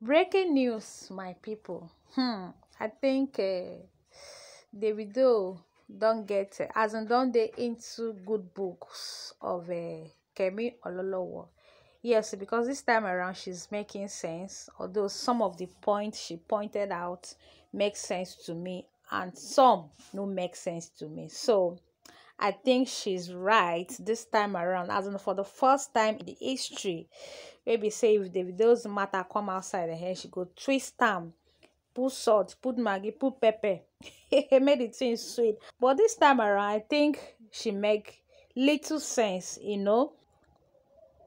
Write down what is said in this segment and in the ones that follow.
Breaking news, my people. Hmm, I think uh, Davido don't get as in don't they into good books of uh, Kemi Ololowo. Yes, because this time around she's making sense. Although some of the points she pointed out make sense to me, and some no make sense to me. So I think she's right this time around, as in for the first time in the history. Maybe say if Davido's matter come outside her, she go twist am, put salt, put maggi, put pepper. made it seem sweet. But this time around, I think she make little sense, you know.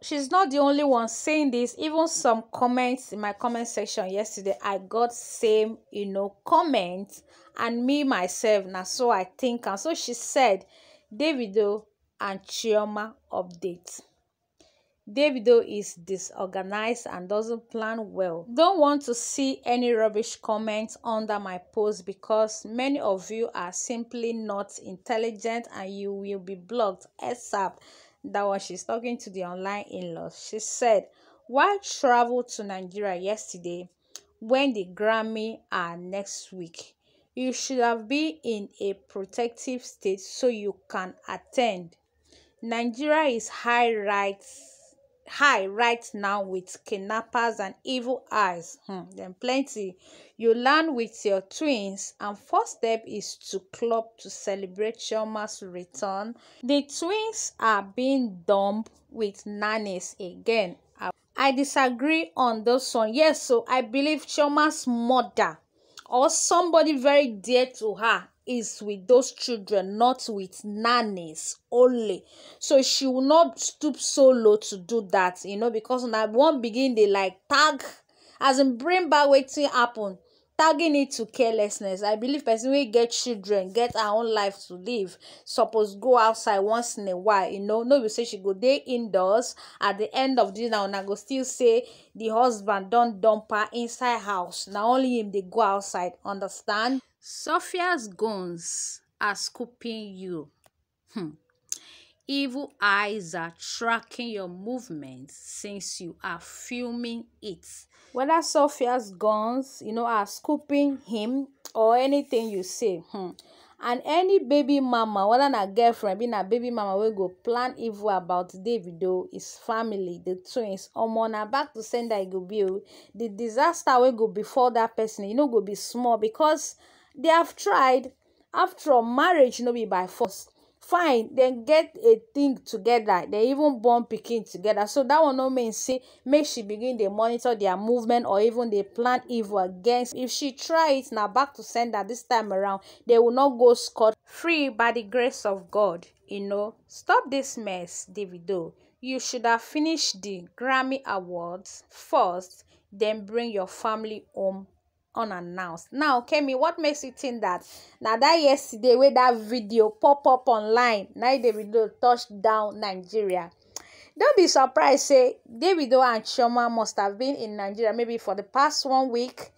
She's not the only one saying this. Even some comments in my comment section yesterday, I got same, you know, comments. And me myself, now so I think. And so she said, Davido and Chioma update. Davido is disorganized and doesn't plan well. Don't want to see any rubbish comments under my post because many of you are simply not intelligent and you will be blocked except that was she's talking to the online in-laws. She said, while travel to Nigeria yesterday when the Grammy are next week, you should have been in a protective state so you can attend. Nigeria is high rights high right now with kidnappers and evil eyes. Hmm, then plenty. You land with your twins, and first step is to club to celebrate Chioma's return. The twins are being dumped with nannies again. I disagree on this one. Yes, so I believe Chioma's mother or somebody very dear to her is with those children, not with nannies only. So she will not stoop so low to do that, you know, because I won't begin they like tag as in bring back wetin happen tagging it to carelessness i believe person wey get children get her own life to live suppose go outside once in a while you know no be say she go dey indoors at the end of the na una go still say the husband don dump her inside house na only him dey go outside understand. sophia's goons are scooping you. Hmm. Evil eyes are tracking your movements since you are filming it. Whether Sophia's guns, you know, are scooping him or anything you say, hmm. and any baby mama whether na girlfriend be na baby mama wey go plan evil about davido his family the twins omo na back to send e go be the disaster wey go before that person you know, go be small because they have tried after all marriage no be by force fine dem get a thing together dem even born pikin together. So that one no mean say make she begin dey monitor their movement or even dey plan evil against. If she try it na back to sender this time around. They will not go scot free by the grace of god. You know stop this mess davido. You should have finished the grammy awards first then bring your family home unannounced. Now, Kemi, what makes you think that now that yesterday where that video pop up online, now Davido touched down Nigeria? Don't be surprised, say Davido and Chioma must have been in Nigeria maybe for the past one week,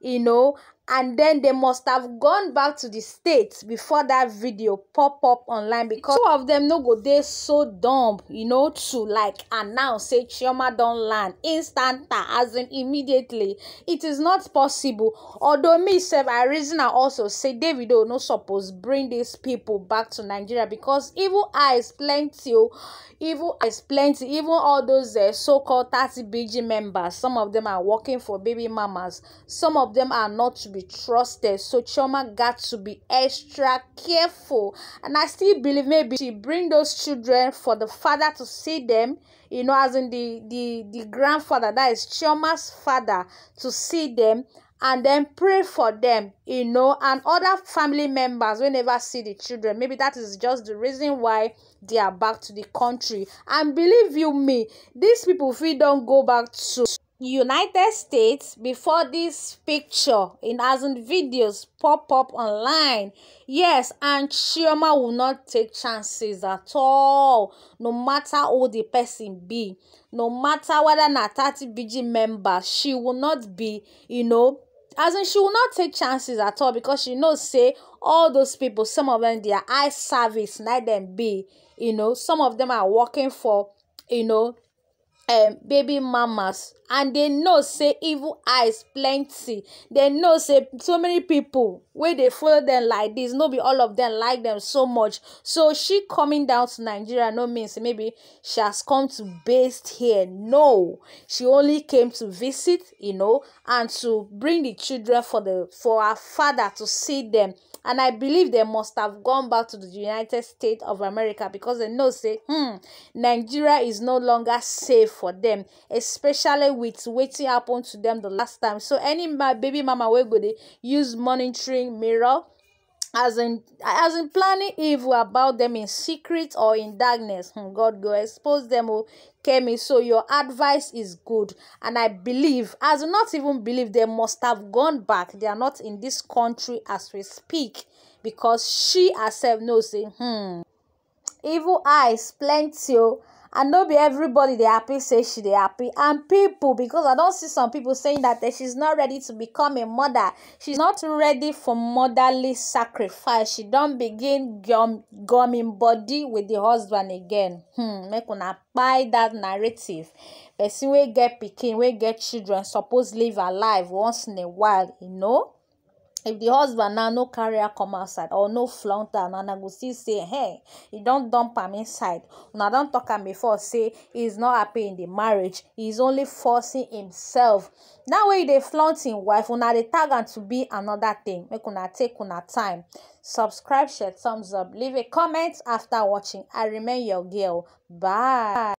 you know, and then they must have gone back to the states before that video pop up online because two of them no go dey so dumb you know to like announce say chioma don land instant as in immediately. It is not possible. Although me sef i reason am also say davido no suppose bring these people back to nigeria because evil eyes plenty o. Evil eyes plenty. Even all those uh, so-called thirty bg members some of them are working for baby mamas. Some of them are not to be be trusted. So Chioma got to be extra careful. And I still believe maybe she bring those children for the father to see them. You know, as in the the the grandfather, that is Chioma's father, to see them and then pray for them you know and other family members wey never see the children maybe that is just the reason why they are back to the country and believe you me these people we don't go back to United States before this picture in as in videos pop up online. Yes, and Chioma will not take chances at all, no matter who the person be. No matter whether na 30 BG member, she will not be, you know, as in she will not take chances at all because she knows say all those people, some of them their eye service, let them be, you know, some of them are working for, you know, um, baby mamas and they know say evil eyes plenty. They know say so many people wey dey follow them like this no be all of them like them so much. So she coming down to nigeria no mean say maybe she has come to based here. No she only came to visit you know and to bring the children for the for her father to see them. And i believe they must have gone back to the united states of america because they know say hmm nigeria is no longer safe for them especially with wetin happen to them the last time. So any baby mama wey go dey use monitoring mirror as in as in planning evil about them in secret or in darkness hmm, god go expose them oh kemi. So your advice is good. And i believe as not even believe they must have gone back. They are not in this country as we speak. Because she herself knows say hmm evil eyes plenty oh and no be everybody dey happy say she dey happy. And people because i don see some people saying that eh, she's not ready to become a mother. She's not ready for motherly sacrifice. She don begin gum gumming body with the husband again. Hmm make una kpai that narrative. Person wey get pikin wey get children suppose live her life once in a while you know if the husband now no carry her come outside or no flaunt her una go still say hey he don dump am inside. Una don talk am before say he is not happy in the marriage. He is only forcing himself. Now wey he dey flaunt him wife una dey tag am to be another thing. Make una take una time. Subscribe share thumbs up leave a comment after watching. I remain your girl. Bye